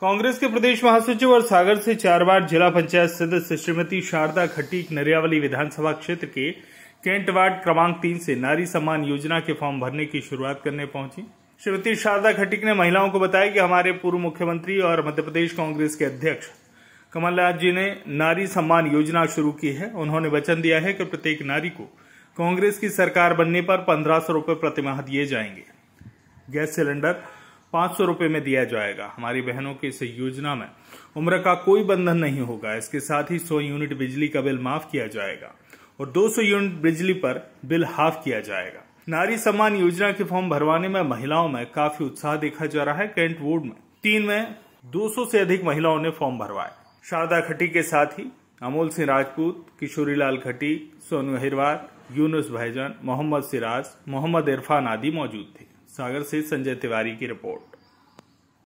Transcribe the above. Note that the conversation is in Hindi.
कांग्रेस के प्रदेश महासचिव और सागर से चार बार जिला पंचायत सदस्य श्रीमती शारदा खटीक नरियावली विधानसभा क्षेत्र के कैंट वार्ड क्रमांक तीन से नारी सम्मान योजना के फॉर्म भरने की शुरुआत करने पहुँची। श्रीमती शारदा खटीक ने महिलाओं को बताया कि हमारे पूर्व मुख्यमंत्री और मध्य प्रदेश कांग्रेस के अध्यक्ष कमलनाथ जी ने नारी सम्मान योजना शुरू की है। उन्होंने वचन दिया है कि प्रत्येक नारी को कांग्रेस की सरकार बनने पर पंद्रह सौ रुपये प्रतिमाह दिए जाएँगे। गैस सिलेंडर पाँच सौ रुपये में दिया जाएगा। हमारी बहनों की इस योजना में उम्र का कोई बंधन नहीं होगा। इसके साथ ही सौ यूनिट बिजली का बिल माफ़ किया जाएगा और 200 यूनिट बिजली पर बिल हाफ़ किया जाएगा। नारी सम्मान योजना के फॉर्म भरवाने में महिलाओं में काफ़ी उत्साह देखा जा रहा है कैंट वोर्ड में। तीन में 200 से अधिक महिलाओं ने फॉर्म भरवाए। शारदा खटी के साथ ही अमोल सिंह राजपूत किशोरी लाल खटी सोनू अहिरवार, यूनुस भाईजान, मोहम्मद सिराज, मोहम्मद इरफान आदि मौजूद थे। सागर से संजय तिवारी की रिपोर्ट।